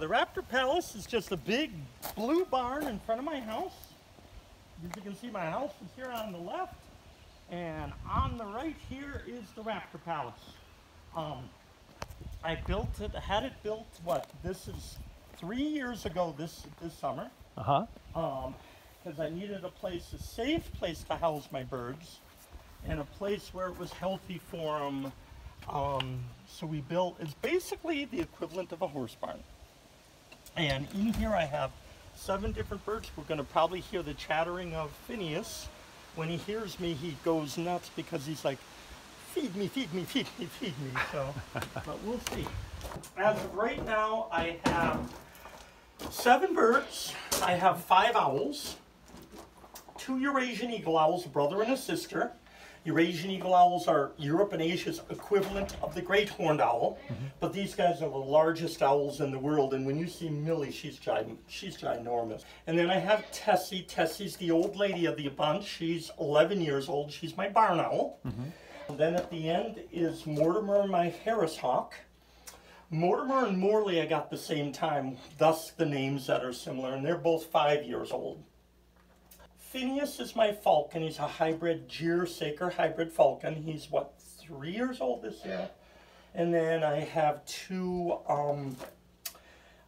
the Raptor Palace is just a big blue barn in front of my house. As you can see, my house is here on the left, and on the right here is the Raptor Palace. Um, I built it, had it built, what, this is three years ago this, this summer, Uh huh. um, because I needed a place, a safe place to house my birds, and a place where it was healthy for them. Um, so we built, it's basically the equivalent of a horse barn. And in here I have seven different birds. We're going to probably hear the chattering of Phineas. When he hears me, he goes nuts because he's like, feed me, feed me, feed me, feed me. So, but we'll see. As of right now, I have seven birds. I have five owls, two Eurasian eagle owls, a brother and a sister. Eurasian eagle owls are Europe and Asia's equivalent of the great horned owl, mm-hmm. but these guys are the largest owls in the world. And when you see Millie, she's giant, she's ginormous. And then I have Tessie. Tessie's the old lady of the bunch. She's 11 years old. She's my barn owl. Mm-hmm. And then at the end is Mortimer, my Harris hawk. Mortimer and Morley I got the same time, thus the names that are similar, and they're both five years old. Phineas is my falcon. He's a hybrid Gyr Saker hybrid falcon. He's what three years old this year. And then I have two um,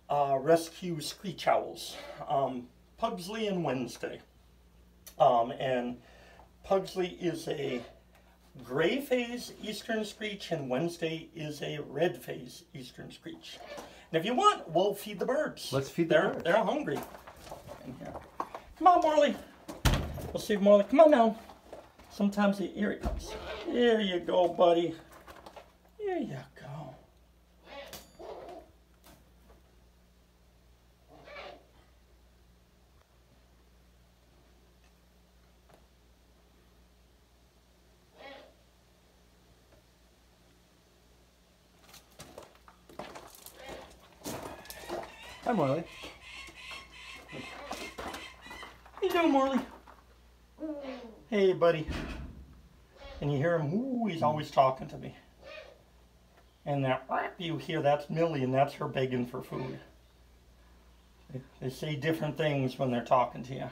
uh, rescue screech owls, um, Pugsley and Wednesday. Um, and Pugsley is a gray phase eastern screech, and Wednesday is a red phase eastern screech. And if you want, we'll feed the birds. Let's feed the they're, birds. They're hungry. Come on, Morley. We'll see Morley. Come on now. Sometimes he, here he comes. There you go, buddy. There you go. Hi, Marley. How you doing? Hey, buddy. And you hear him, ooh, he's always talking to me. And that rap you hear, that's Millie, and that's her begging for food. They, they say different things when they're talking to you.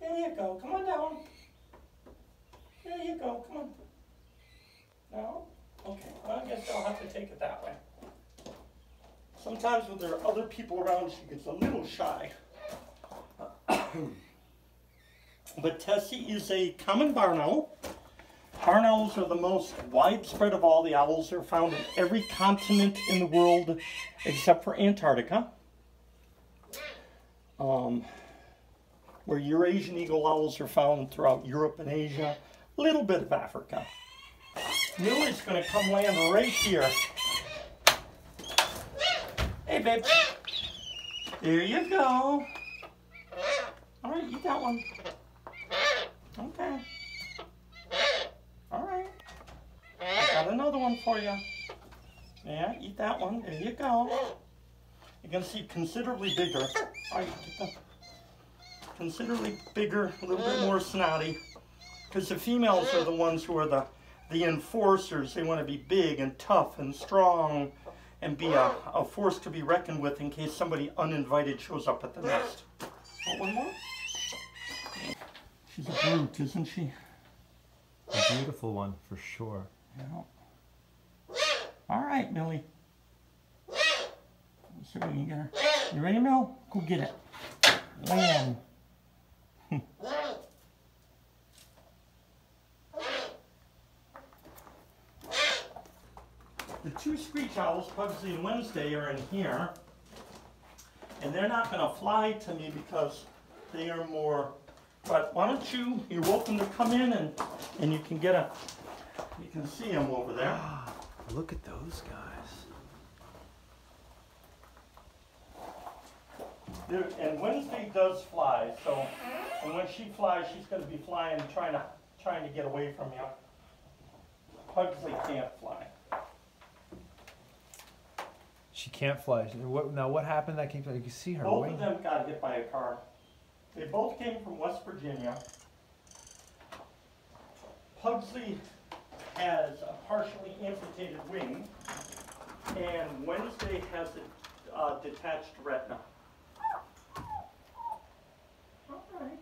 there you go, come on down. There you go, come on. No? Okay, well, I guess I'll have to take it that way. Sometimes when there are other people around, she gets a little shy. but Tessie is a common barn owl. Barn owls are the most widespread of all the owls. They're found in every continent in the world except for Antarctica. Um, where Eurasian eagle owls are found throughout Europe and Asia, a little bit of Africa. Millie's gonna come land right here. Hey, babe. There you go. All right, eat that one. Okay. All right. I got another one for you. Yeah, eat that one. There you go. You're gonna see considerably bigger. All right, considerably bigger, a little bit more snotty. Because the females are the ones who are the, the enforcers. They want to be big and tough and strong and be a, a force to be reckoned with in case somebody uninvited shows up at the nest. Want one more? She's a brute, isn't she? A beautiful one for sure. Yeah. All right, Millie. Let's see if we can get her. You ready, Mill? Go get it. Lamb. the two screech owls, Pugsley and Wednesday, are in here. And they're not going to fly to me because they are more. But why don't you? You're welcome to come in and and you can get a. You can see them over there. Ah, look at those guys. There, and Wednesday does fly, so and when she flies, she's going to be flying, trying to trying to get away from you. Pugsley can't fly. She can't fly. What, now, what happened? That came. You can see her Both of them got hit by a car. They both came from West Virginia. Pugsley has a partially amputated wing, and Wednesday has a uh, detached retina. All right.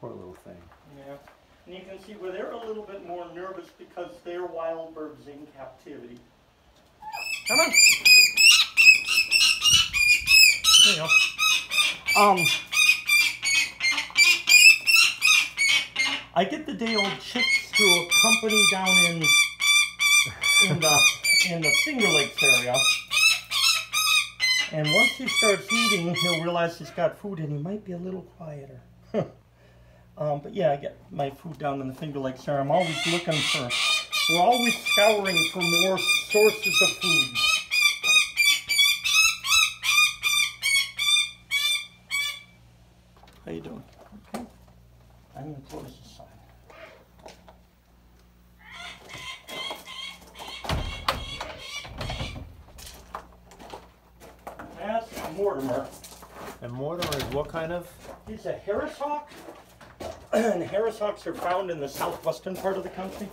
Poor little thing. Yeah, and you can see where they're a little bit more nervous because they're wild birds in captivity. Come on. There you go. Um, I get the day old chicks through a company down in in the in the Finger Lakes area. And once he starts eating, he'll realize he's got food and he might be a little quieter. Um, but yeah, I get my food down in the Finger Lakes area. I'm always looking for, we're always scouring for more sources of food. How you doing? Okay. I'm gonna close this side. That's Mortimer. And Mortimer is what kind of? He's a Harris hawk, and Harris hawks are found in the southwestern part of the country.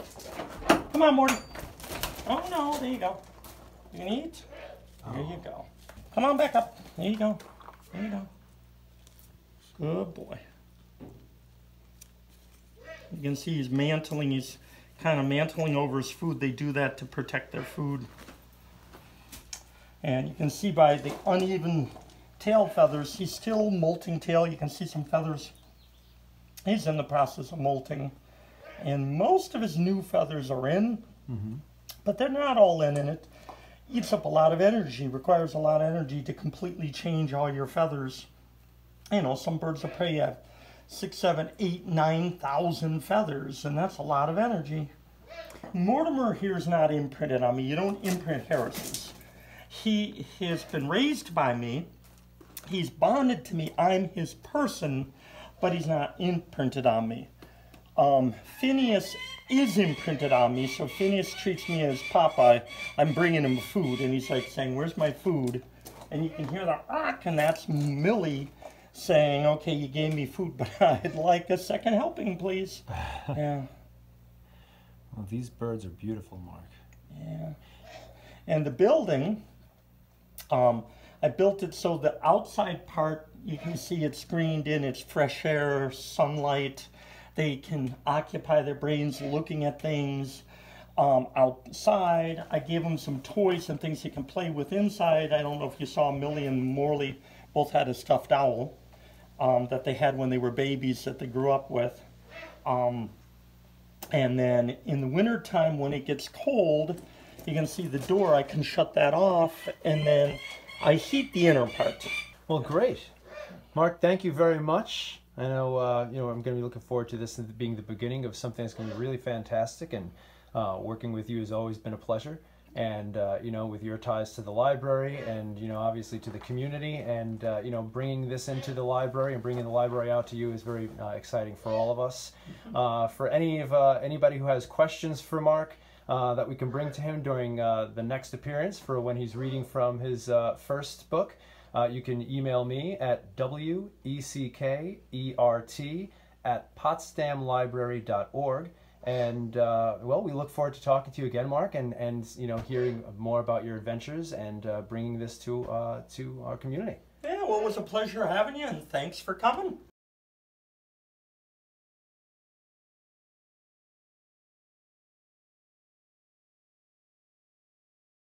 Come on, Morty. Oh no, there you go. You can eat? There you go. Come on back up. There you go. There you go. Good boy. You can see he's mantling. He's kind of mantling over his food. They do that to protect their food. And you can see by the uneven tail feathers, he's still molting tail. You can see some feathers. He's in the process of molting. And most of his new feathers are in, mm-hmm. but they're not all in, and it eats up a lot of energy, requires a lot of energy to completely change all your feathers. You know, some birds of prey have six, seven, eight, nine thousand feathers, and that's a lot of energy. Mortimer here is not imprinted on me. You don't imprint Harris's. He has been raised by me. He's bonded to me. I'm his person, but he's not imprinted on me. Um, Phineas is imprinted on me, so Phineas treats me as Popeye. I'm bringing him food, and he's like saying, "Where's my food?" And you can hear the rock, and that's Millie saying, "Okay, you gave me food, but I'd like a second helping, please." yeah. Well, these birds are beautiful, Mark. Yeah. And the building, um, I built it so the outside part, you can see it's screened in, it's fresh air, sunlight. They can occupy their brains looking at things um, outside. I gave them some toys and things they can play with inside. I don't know if you saw Millie and Morley both had a stuffed owl um, that they had when they were babies that they grew up with. Um, and then in the winter time when it gets cold, you can see the door, I can shut that off and then I heat the inner part. Well, great. Mark, thank you very much. I know, uh, you know, I'm going to be looking forward to this being the beginning of something that's going to be really fantastic, and uh, working with you has always been a pleasure. And uh, you know, with your ties to the library, and you know, obviously to the community, and uh, you know, bringing this into the library and bringing the library out to you is very uh, exciting for all of us. Uh, for any of anybody who has questions for Mark. Uh, that we can bring to him during uh, the next appearance for when he's reading from his uh, first book. Uh, you can email me at w-e-c-k-e-r-t at potsdamlibrary.org. And uh, well, we look forward to talking to you again, Mark, and, and you know hearing more about your adventures and uh, bringing this to to our community. Yeah, well, it was a pleasure having you, and thanks for coming.